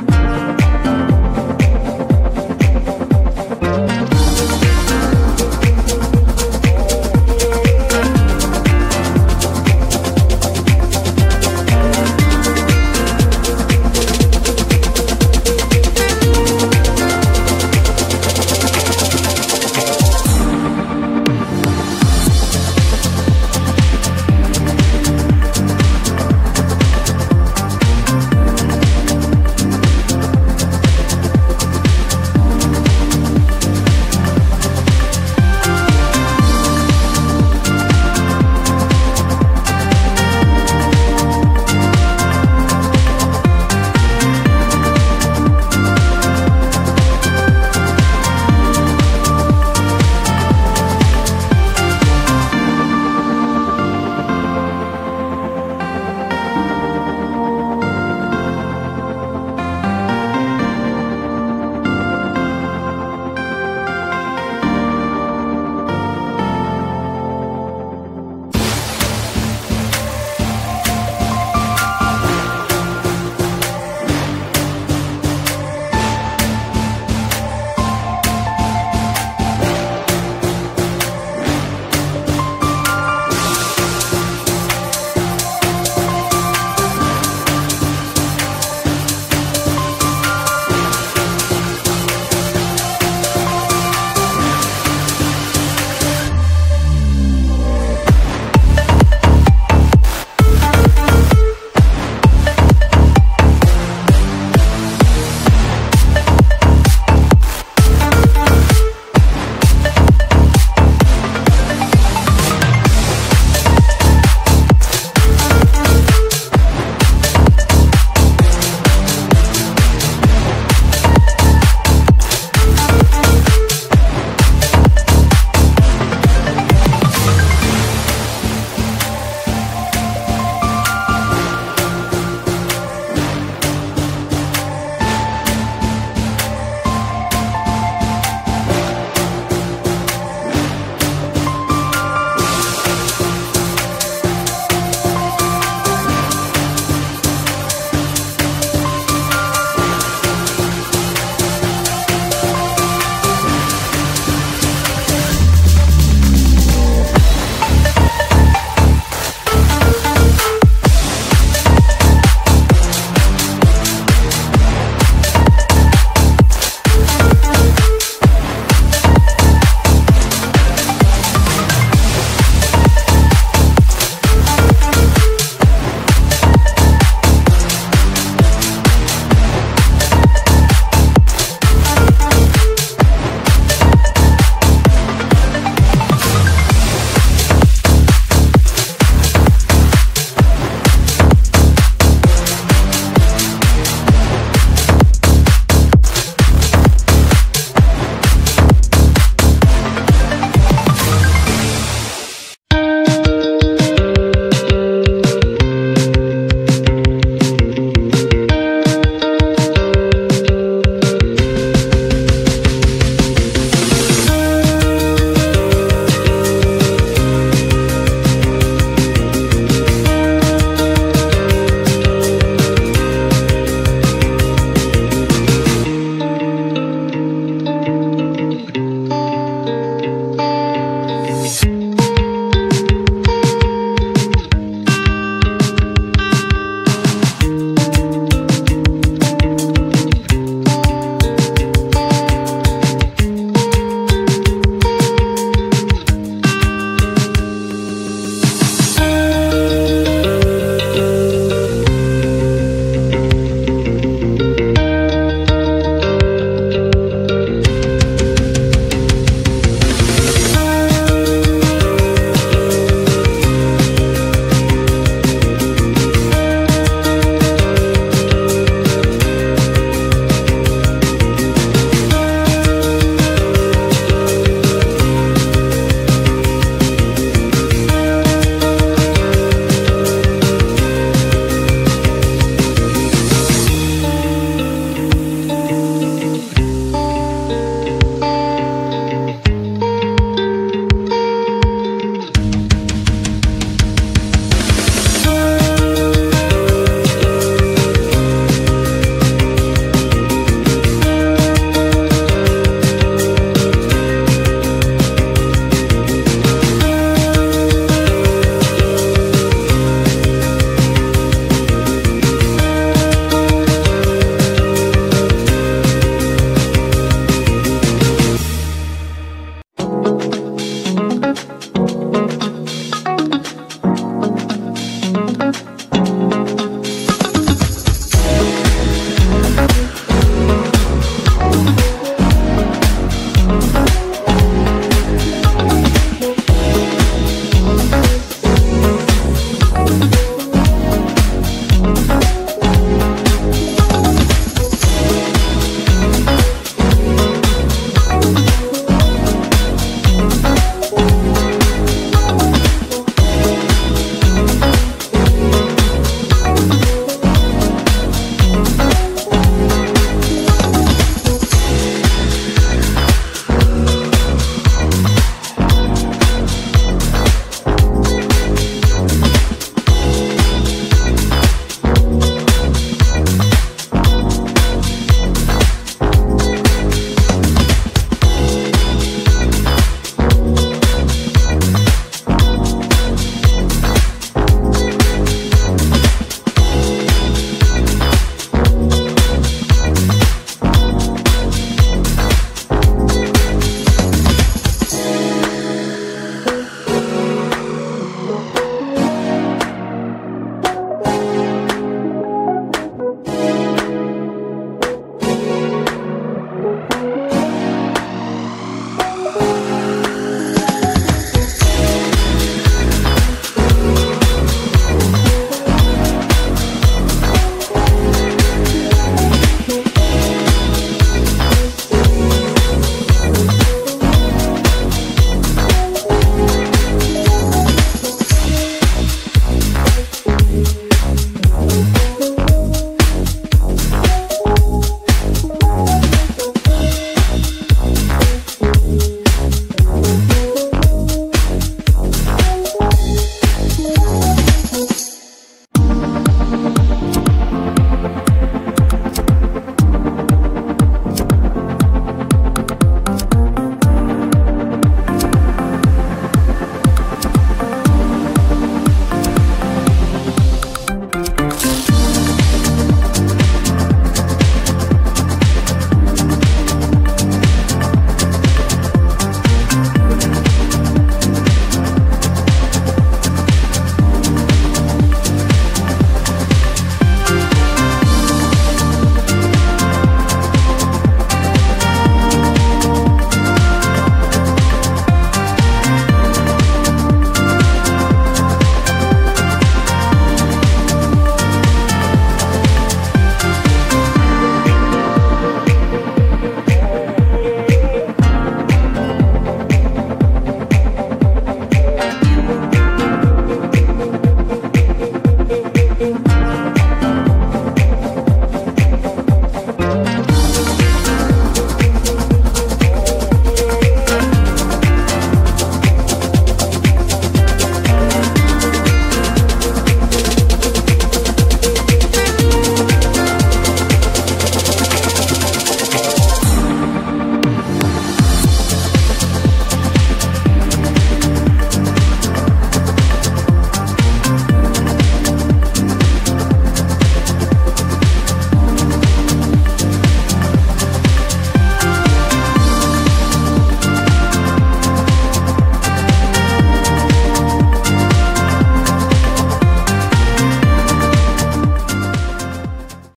you.